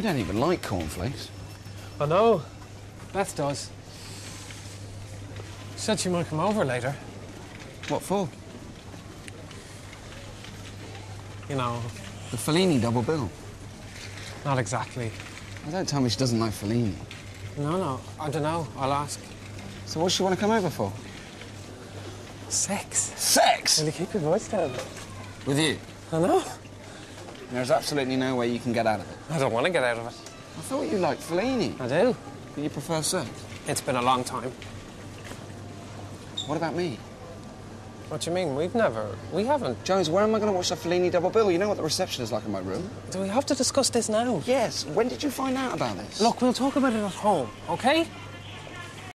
We don't even like cornflakes. I know. Beth does. Said she might come over later. What for? You know, The Fellini double bill. not exactly. Oh, don't tell me she doesn't like Fellini. No, no, I don't know. I'll ask. So what does she want to come over for? Sex. Sex! You keep your voice down? With you? I know. There's absolutely no way you can get out of it. I don't want to get out of it. I thought you liked Fellini. I do. Do you prefer sex? It's been a long time. What about me? What do you mean? We've never. We haven't. Jones, where am I going to watch the Fellini double bill? You know what the reception is like in my room? Do we have to discuss this now? Yes. When did you find out about this? Look, we'll talk about it at home, okay?